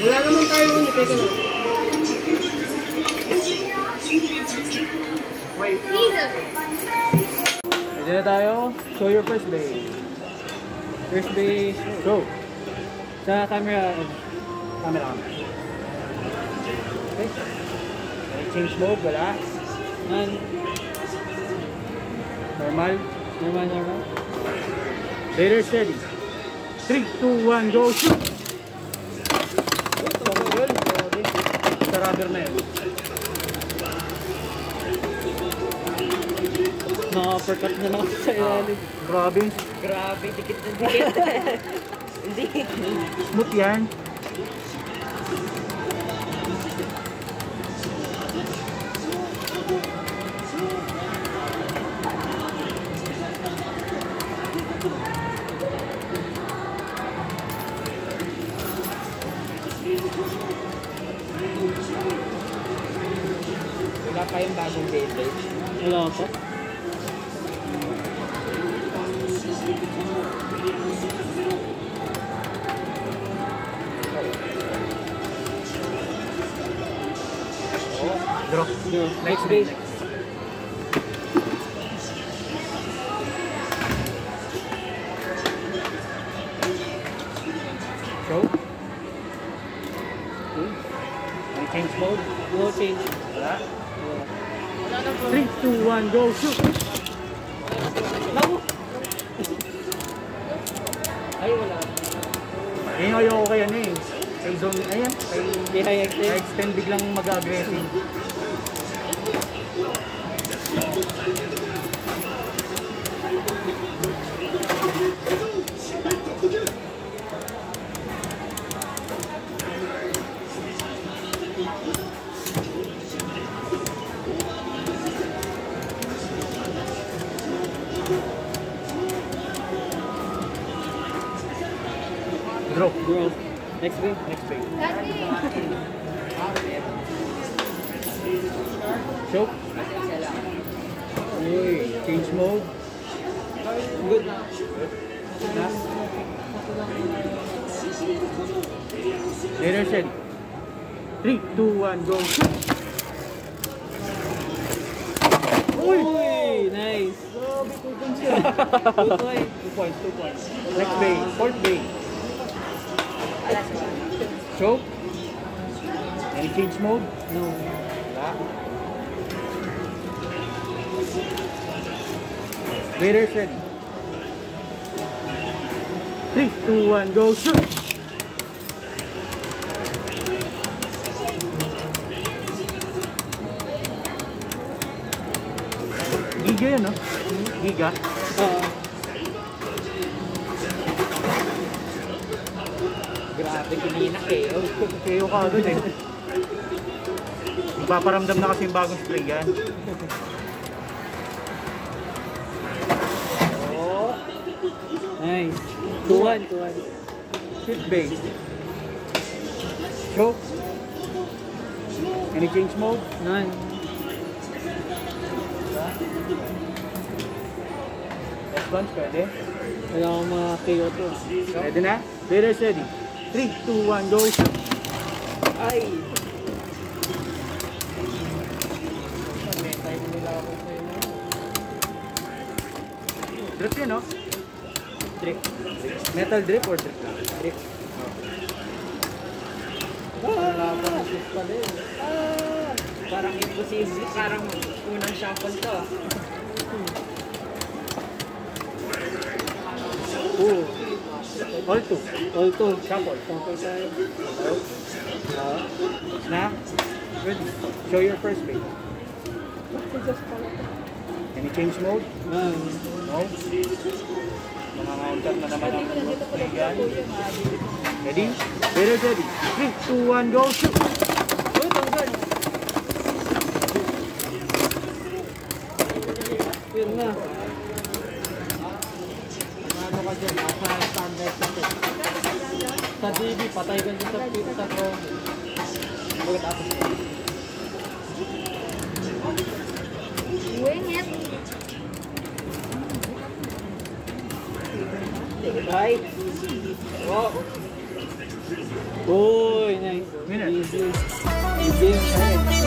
Wala naman tayo ulit. Teka lang. Wait. Medyo na tayo. Show your first base. First base. Go. Sa camera. Camera. Okay. Change mode. Wala. And normal. Normal, normal. Later steady. 3, 2, 1, go! Shoot! Sa rubber na yun. Naka-uppercut na lang sa ilalim. Grabe. Grabe, dikit na dikit. Hindi. Smooth yan. Wala pa yung bagong Beyblade. Wala pa. Draw. Next base. Show. Okay. Change mode. No change. Wala. 3, 2, 1, go, shoot! Naku! Ay, wala. Ayun ayoko kay ano eh. Kay zone, ayan. Kay, Hindi high extend. kay extend biglang mag-aggressive. Draw. Draw. Next base. Next base. Show. Uy, change mode. Good. Last. Later steady. 3, 2, 1, go! Uy! Nice. Grabe, 2 points yun. 2 points. 2 points, 2 points. Next bay, fourth bay. Choke. Any change mode? No. Wala. Waiter ready. 3, 2, 1, go, shoot! Giga yun, no? Giga. Oo. Grabe, kininak eh. Oh. KO ka agad eh. Ipaparamdam na kasi yung bagong spray yan. Oh. Nice. 2-1, 2-1. Shoot base. Choke. Any change mode? None. Response pwede. Wala akong mga KO to. Ready na? Waiter ready. 3, 2, 1, go! Ay! May time nila ako. Drip yun, no? Trick. Metal drip or drip lang? Pala eh. Ah! Parang imposible. Parang unang shuffle to. ah. All two. All to. Shuffle. Shuffle tayo. Ah. Na? Ready. Show your first base. Any change mode? Ah. No? Mga na naman ang play yan. Ready? Waiter ready. 3, 2, 1, go, shoot! Uy, tanggal. Yun na. Ano ka dyan? Nasa standard na to. Sa DB, patay ka dyan sa pit sa pro. Bakit ako? Wing it. Ay! Oh! Uy, nice. Minute. Easy. Easy.